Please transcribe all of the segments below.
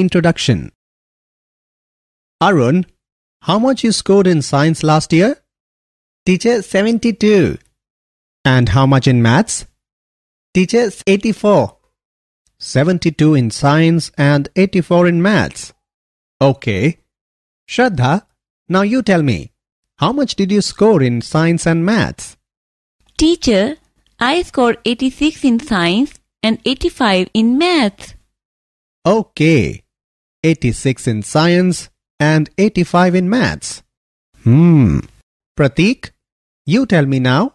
Introduction Arun, how much you scored in science last year? Teacher 72. And how much in maths? Teacher 84. 72 in science and 84 in maths. Okay. Shraddha, now you tell me, how much did you score in science and maths? Teacher, I scored 86 in science and 85 in maths. Okay. 86 in science and 85 in maths. Hmm. Pratik, you tell me now.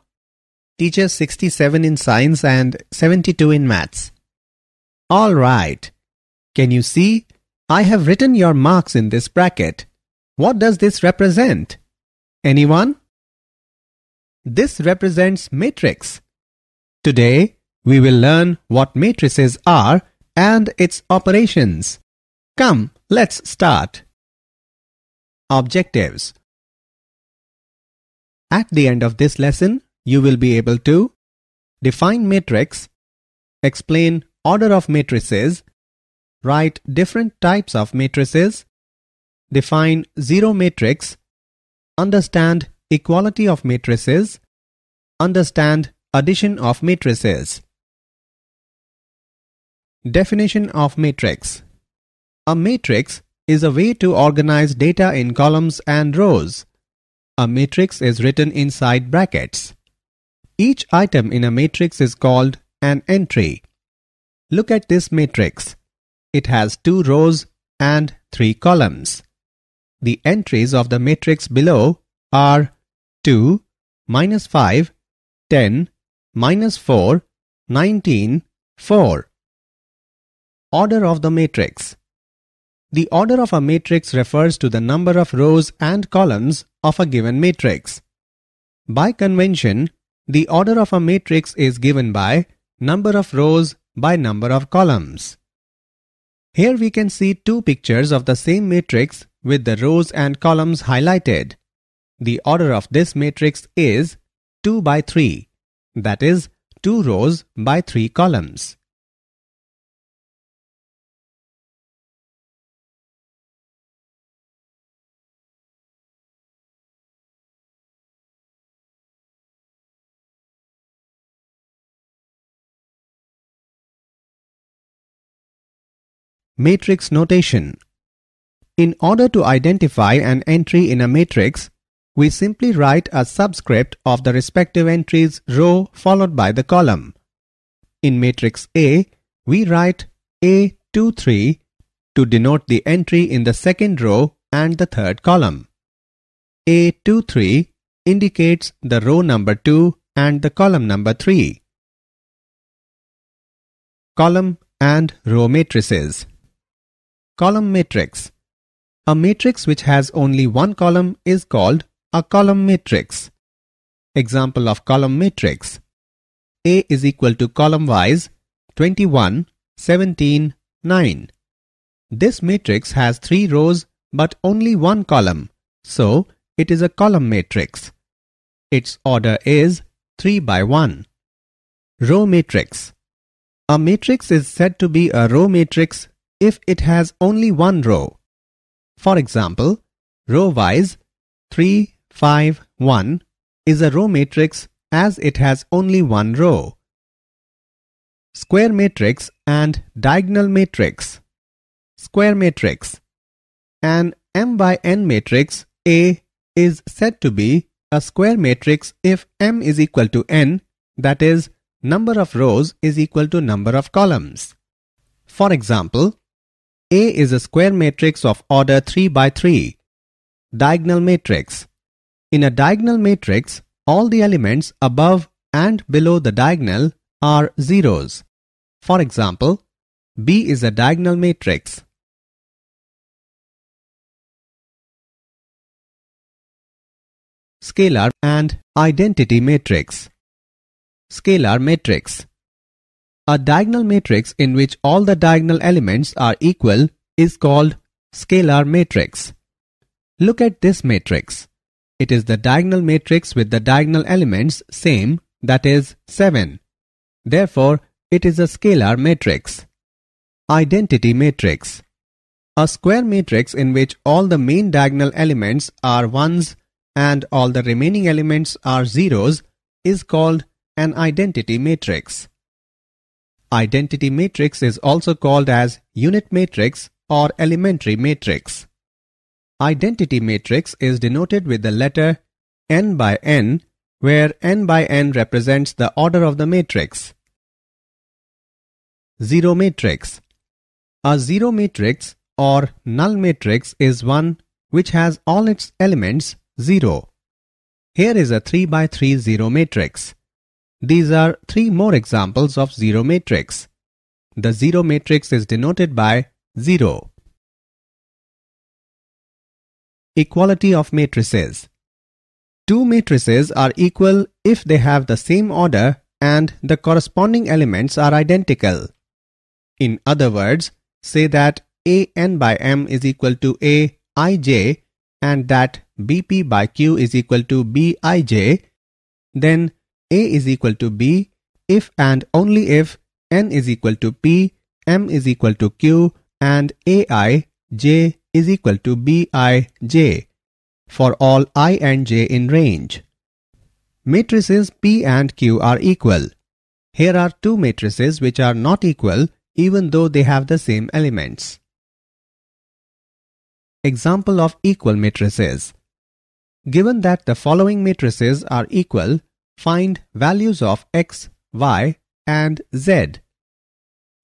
Teacher 67 in science and 72 in maths. All right. Can you see? I have written your marks in this bracket. What does this represent? Anyone? This represents matrix. Today, we will learn what matrices are and its operations. Come, let's start. Objectives At the end of this lesson, you will be able to define matrix, explain order of matrices, write different types of matrices, define zero matrix, understand equality of matrices, understand addition of matrices. Definition of matrix A matrix is a way to organize data in columns and rows. A matrix is written inside brackets. Each item in a matrix is called an entry. Look at this matrix. It has two rows and three columns. The entries of the matrix below are 2, minus 5, 10, minus 4, 19, 4. Order of the matrix. The order of a matrix refers to the number of rows and columns of a given matrix. By convention, the order of a matrix is given by number of rows by number of columns. Here we can see two pictures of the same matrix with the rows and columns highlighted. The order of this matrix is 2 by 3, that is 2 rows by 3 columns. Matrix notation In order to identify an entry in a matrix, we simply write a subscript of the respective entry's row followed by the column. In matrix A, we write A23 to denote the entry in the second row and the third column. A23 indicates the row number 2 and the column number 3. Column and row matrices. Column matrix. A matrix which has only one column is called a column matrix. Example of column matrix. A is equal to column wise 21, 17, 9. This matrix has three rows but only one column, so it is a column matrix. Its order is 3 by 1. Row matrix. A matrix is said to be a row matrix if it has only one row. For example, row-wise 3, 5, 1 is a row matrix as it has only one row. Square matrix and diagonal matrix. Square matrix. An m by n matrix A is said to be a square matrix if m is equal to n, that is, number of rows is equal to number of columns. For example, a is a square matrix of order 3 by 3. Diagonal matrix. In a diagonal matrix, all the elements above and below the diagonal are zeros. For example, B is a diagonal matrix. Scalar and identity matrix. Scalar matrix. A diagonal matrix in which all the diagonal elements are equal is called scalar matrix. Look at this matrix. It is the diagonal matrix with the diagonal elements same that is 7. Therefore, it is a scalar matrix. Identity matrix. A square matrix in which all the main diagonal elements are ones and all the remaining elements are zeros is called an identity matrix. Identity matrix is also called as unit matrix or elementary matrix. Identity matrix is denoted with the letter n by n where n by n represents the order of the matrix. Zero matrix A zero matrix or null matrix is one which has all its elements 0. Here is a 3 by 3 zero matrix. These are three more examples of zero matrix. The zero matrix is denoted by 0. Equality of matrices Two matrices are equal if they have the same order and the corresponding elements are identical. In other words, say that a n by m is equal to A i j and that bp by q is equal to bij, then a is equal to b if and only if n is equal to p, m is equal to q and ai, j is equal to bij for all i and j in range. Matrices P and Q are equal. Here are two matrices which are not equal even though they have the same elements. Example of equal matrices. Given that the following matrices are equal, find values of x, y and z.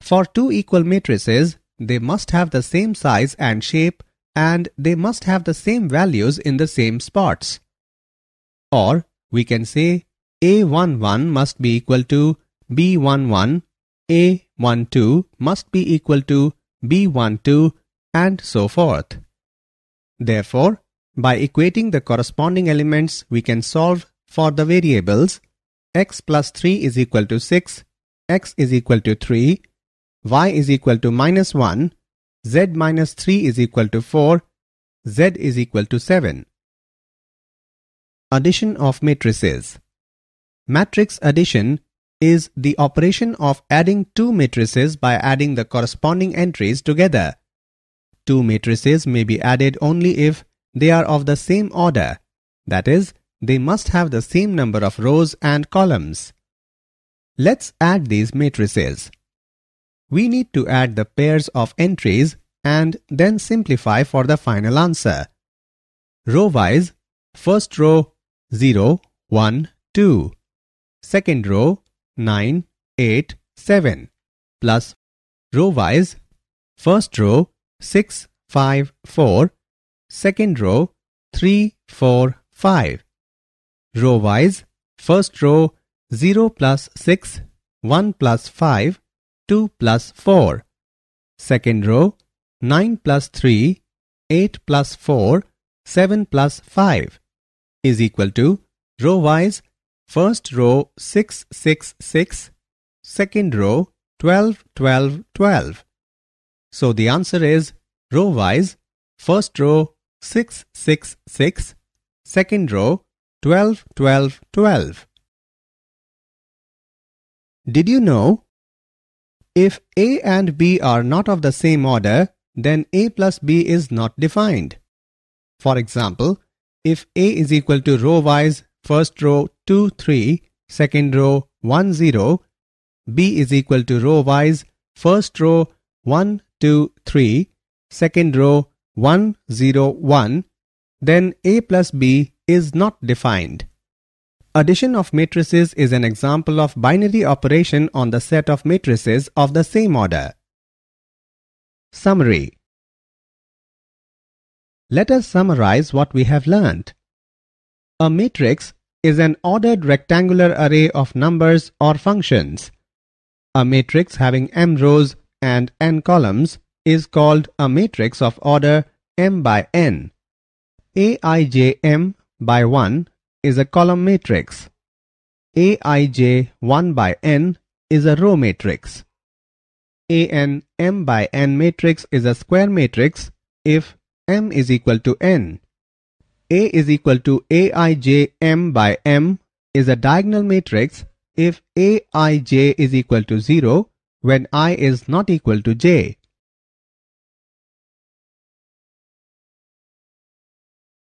For two equal matrices, they must have the same size and shape and they must have the same values in the same spots. Or we can say A11 must be equal to B11, A12 must be equal to B12 and so forth. Therefore, by equating the corresponding elements, we can solve for the variables x plus 3 is equal to 6, x is equal to 3, y is equal to minus 1, z minus 3 is equal to 4, z is equal to 7. Addition of matrices Matrix addition is the operation of adding two matrices by adding the corresponding entries together. Two matrices may be added only if they are of the same order, that is, they must have the same number of rows and columns. Let's add these matrices. We need to add the pairs of entries and then simplify for the final answer. Row-wise, first row 0, 1, 2. Second row 9, 8, 7 plus row-wise, first row 6, 5, 4. Second row 3, 4, 5. Row wise, first row 0 plus 6, 1 plus 5, 2 plus 4. Second row 9 plus 3, 8 plus 4, 7 plus 5 is equal to row wise first row 6 6 6 second row 12 12 12 so the answer is row wise, first row 6 6 6, second row 12 12 12. Did you know? If A and B are not of the same order, then A plus B is not defined. For example, if A is equal to row wise first row 2 3, second row 1 0, B is equal to row wise first row 1 2 3, second row 1 0 1, then A plus B is not defined. Addition of matrices is an example of binary operation on the set of matrices of the same order. Summary Let us summarize what we have learned. A matrix is an ordered rectangular array of numbers or functions. A matrix having m rows and n columns is called a matrix of order m by n. Aijm by 1 is a column matrix. Aij 1 by n is a row matrix. An m by n matrix is a square matrix if m is equal to n. A is equal to Aij m by m is a diagonal matrix if Aij is equal to 0 when i is not equal to j.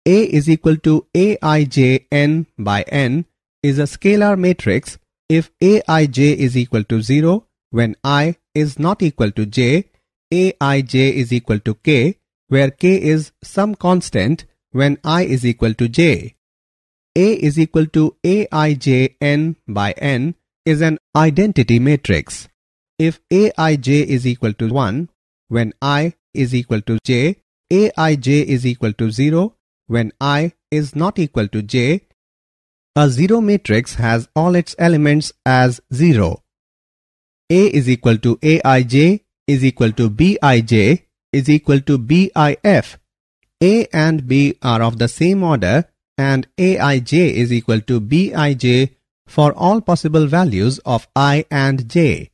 A is equal to Aij n by n is a scalar matrix if Aij is equal to 0 when i is not equal to j, Aij is equal to k where k is some constant when i is equal to j. A is equal to Aij n by n is an identity matrix. If Aij is equal to 1 when i is equal to j, Aij is equal to 0 when i is not equal to j, a zero matrix has all its elements as 0. A is equal to Aij is equal to Bij is equal to Bif. A and B are of the same order and Aij is equal to Bij for all possible values of i and j.